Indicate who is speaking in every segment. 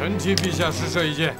Speaker 1: 臣替陛下施设一箭。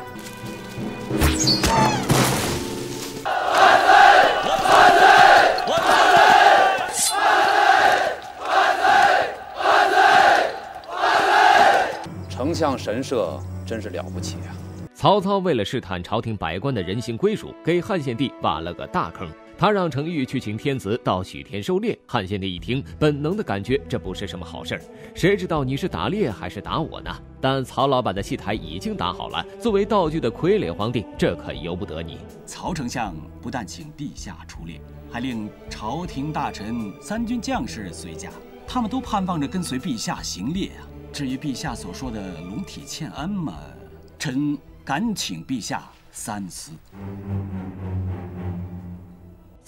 Speaker 2: 丞相神社真是了不起啊！
Speaker 3: 曹操为了试探朝廷百官的人心归属，给汉献帝挖了个大坑。他让程昱去请天子到许田狩猎。汉献帝一听，本能的感觉这不是什么好事儿。谁知道你是打猎还是打我呢？但曹老板的戏台已经打好了，作为道具的傀儡皇帝，这可由不得你。
Speaker 4: 曹丞相不但请陛下出猎，还令朝廷大臣、三军将士随驾，他们都盼望着跟随陛下行猎啊。至于陛下所说的龙体欠安嘛，臣敢请陛下三思。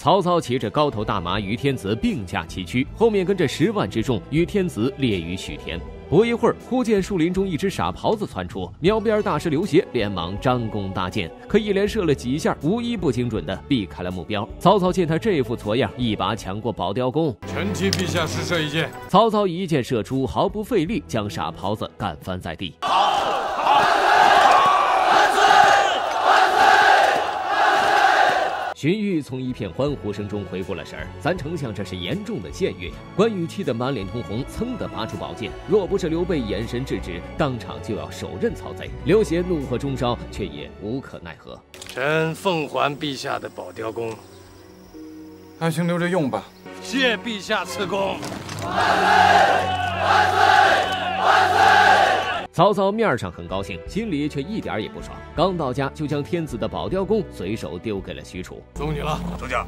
Speaker 3: 曹操骑着高头大马与天子并驾齐驱，后面跟着十万之众与天子列于许田。不一会儿，忽见树林中一只傻狍子窜出，描边大师刘协连忙张弓搭箭，可一连射了几下，无一不精准的避开了目标。曹操见他这副矬样，一把抢过宝雕弓，
Speaker 1: 臣替陛下施射一箭。
Speaker 3: 曹操一箭射出，毫不费力将傻狍子干翻在地。荀彧从一片欢呼声中回过了神儿，咱丞相这是严重的僭越呀！关羽气得满脸通红，噌的拔出宝剑，若不是刘备眼神制止，当场就要手刃曹贼。刘协怒火中烧，却也无可奈何。
Speaker 1: 臣奉还陛下的宝雕弓，
Speaker 5: 还请留着用吧。
Speaker 1: 谢陛下赐弓。
Speaker 3: 曹操面上很高兴，心里却一点也不爽。刚到家，就将天子的宝雕弓随手丢给了许褚。
Speaker 1: 送你了，
Speaker 6: 丞相，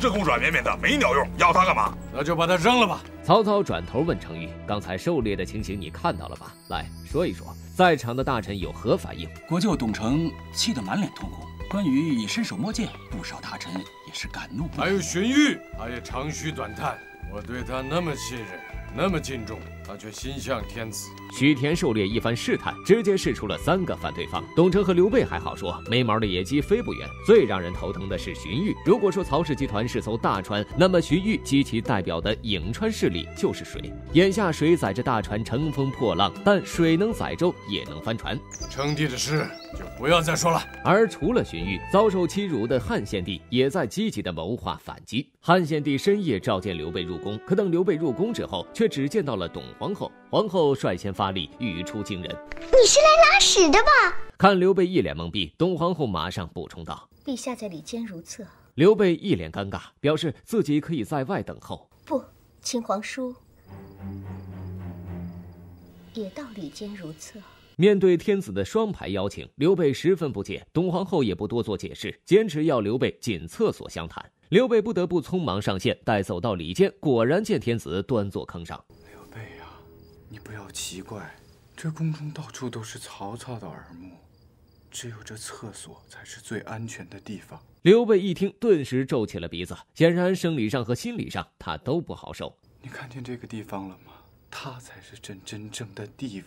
Speaker 6: 这弓软绵绵的，没鸟用，要它干嘛？
Speaker 1: 那就把它扔了吧。
Speaker 3: 曹操转头问程昱：“刚才狩猎的情形你看到了吧？来说一说，在场的大臣有何反应？”
Speaker 4: 国舅董承气得满脸通红，关羽也伸手摸剑，不少大臣也是敢怒。
Speaker 1: 还有荀彧，他也长吁短叹。我对他那么信任，那么敬重，他却心向天子。
Speaker 3: 许田狩猎一番试探，直接试出了三个反对方。董承和刘备还好说，没毛的野鸡飞不远。最让人头疼的是荀彧。如果说曹氏集团是艘大船，那么荀彧及其代表的颍川势力就是水。眼下水载着大船乘风破浪，但水能载舟，也能翻船。
Speaker 1: 称帝的事就不要再说了。
Speaker 3: 而除了荀彧，遭受欺辱的汉献帝也在积极的谋划反击。汉献帝深夜召见刘备入宫，可等刘备入宫之后，却只见到了董皇后。皇后率先发力，语出惊人：“
Speaker 7: 你是来拉屎的吧？”
Speaker 3: 看刘备一脸懵逼，董皇后马上补充道：“
Speaker 7: 陛下在里间如厕。”
Speaker 3: 刘备一脸尴尬，表示自己可以在外等候。
Speaker 7: 不，秦皇叔也到里间如厕。
Speaker 3: 面对天子的双排邀请，刘备十分不解。董皇后也不多做解释，坚持要刘备进厕所相谈。刘备不得不匆忙上线，待走到里间，果然见天子端坐坑上。
Speaker 5: 你不要奇怪，这宫中到处都是曹操的耳目，只有这厕所才是最安全的地方。
Speaker 3: 刘备一听，顿时皱起了鼻子，显然生理上和心理上他都不好受。
Speaker 5: 你看见这个地方了吗？他才是朕真正的地位。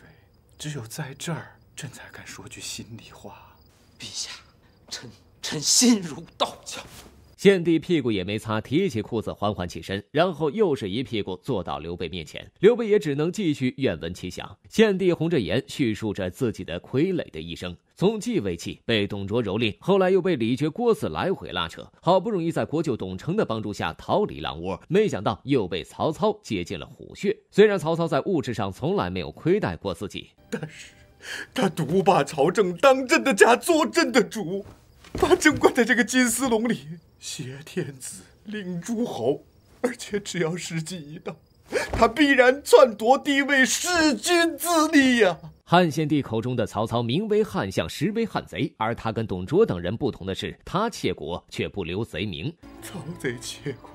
Speaker 5: 只有在这儿，朕才敢说句心里话。
Speaker 8: 陛下，臣臣心如刀绞。
Speaker 3: 献帝屁股也没擦，提起裤子缓缓起身，然后又是一屁股坐到刘备面前。刘备也只能继续愿闻其详。献帝红着眼叙述着自己的傀儡的一生：从继位起被董卓蹂躏，后来又被李傕、郭汜来回拉扯，好不容易在国舅董承的帮助下逃离狼窝，没想到又被曹操接进了虎穴。虽然曹操在物质上从来没有亏待过自己，
Speaker 5: 但是他独霸朝政，当朕的家，做朕的主，把朕关在这个金丝笼里。挟天子，令诸侯，而且只要时机一到，他必然篡夺帝位，弑君自立呀！
Speaker 3: 汉献帝口中的曹操，名为汉相，实为汉贼。而他跟董卓等人不同的是，他窃国却不留贼名。
Speaker 5: 曹贼窃国，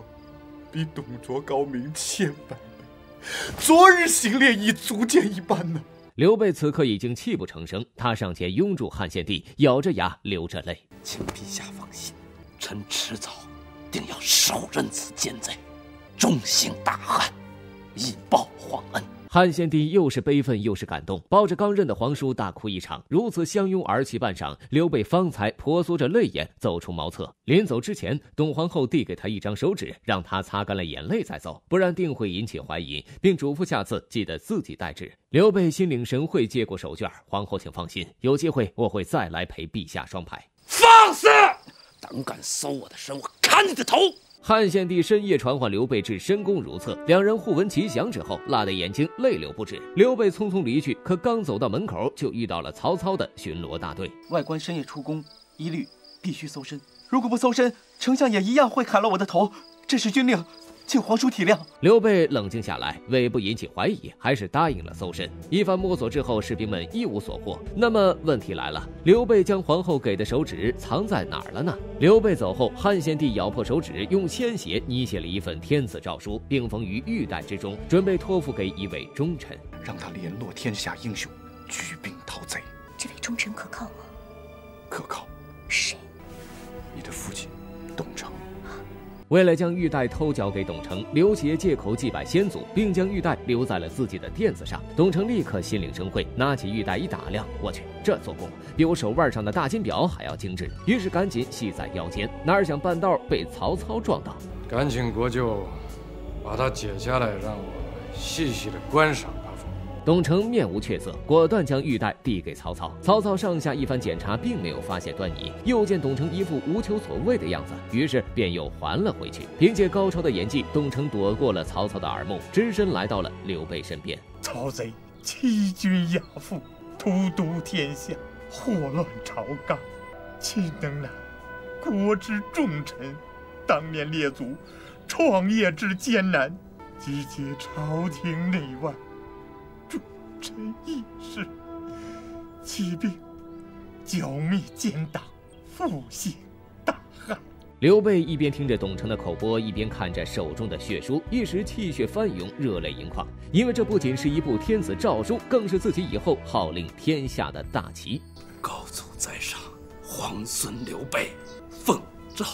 Speaker 5: 比董卓高明千百倍。昨日行猎已足见一斑呢。
Speaker 3: 刘备此刻已经泣不成声，他上前拥住汉献帝，咬着牙，流着泪，
Speaker 8: 请陛下。臣迟早定要手刃此奸贼，重刑大汉，以报皇恩。
Speaker 3: 汉献帝又是悲愤又是感动，抱着刚认的皇叔大哭一场。如此相拥而泣半晌，刘备方才婆娑着泪眼走出茅厕。临走之前，董皇后递给他一张手纸，让他擦干了眼泪再走，不然定会引起怀疑，并嘱咐下次记得自己带纸。刘备心领神会，接过手绢。皇后，请放心，有机会我会再来陪陛下双排。
Speaker 8: 放肆！胆敢搜我的身，我砍你的头！
Speaker 3: 汉献帝深夜传唤刘备至深宫如厕，两人互闻其详之后，辣得眼睛泪流不止。刘备匆匆离去，可刚走到门口，就遇到了曹操的巡逻大队。
Speaker 9: 外官深夜出宫，一律必须搜身。如果不搜身，丞相也一样会砍了我的头。这是军令。请皇叔体谅。
Speaker 3: 刘备冷静下来，为不引起怀疑，还是答应了搜身。一番摸索之后，士兵们一无所获。那么问题来了，刘备将皇后给的手指藏在哪儿了呢？刘备走后，汉献帝咬破手指，用鲜血拟写了一份天子诏书，并封于玉带之中，准备托付给一位忠臣，
Speaker 5: 让他联络天下英雄，举兵讨贼。
Speaker 7: 这位忠臣可靠吗？
Speaker 5: 可靠。
Speaker 7: 谁？
Speaker 5: 你的父亲。
Speaker 3: 为了将玉带偷交给董承，刘杰借口祭拜先祖，并将玉带留在了自己的垫子上。董承立刻心领神会，拿起玉带一打量，我去，这做工比我手腕上的大金表还要精致。于是赶紧系在腰间，哪想半道被曹操撞到，
Speaker 1: 赶紧国舅把它解下来，让我细细的观赏。
Speaker 3: 董承面无怯色，果断将玉带递给曹操。曹操上下一番检查，并没有发现端倪。又见董承一副无求所谓的样子，于是便又还了回去。凭借高超的演技，董承躲过了曹操的耳目，只身来到了刘备身边。
Speaker 10: 曹贼欺君压父，荼毒天下，祸乱朝纲，岂能奈国之重臣当年列祖创业之艰难，集结朝廷内外。臣义士起兵剿灭奸党，复兴大汉。
Speaker 3: 刘备一边听着董承的口播，一边看着手中的血书，一时气血翻涌，热泪盈眶。因为这不仅是一部天子诏书，更是自己以后号令天下的大旗。
Speaker 8: 高祖在上，皇孙刘备奉诏。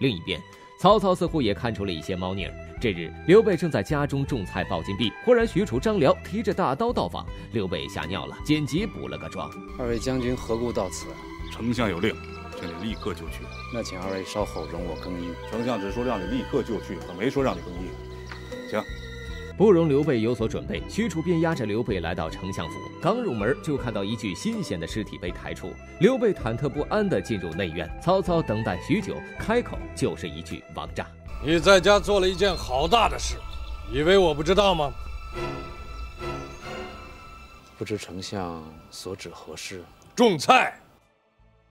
Speaker 3: 另一边，曹操似乎也看出了一些猫腻儿。这日，刘备正在家中种菜抱金币，忽然许褚、张辽提着大刀到访，刘备吓尿了，紧急补了个妆。
Speaker 2: 二位将军何故到此？
Speaker 6: 丞相有令，请你立刻就去。
Speaker 2: 那请二位稍后容我更衣。
Speaker 6: 丞相只说让你立刻就去，可没说让你更衣。行。
Speaker 3: 不容刘备有所准备，许褚便押着刘备来到丞相府。刚入门，就看到一具新鲜的尸体被抬出。刘备忐忑不安地进入内院。曹操等待许久，开口就是一句“王炸”。
Speaker 1: 你在家做了一件好大的事，以为我不知道吗？
Speaker 2: 不知丞相所指何事？
Speaker 1: 种菜。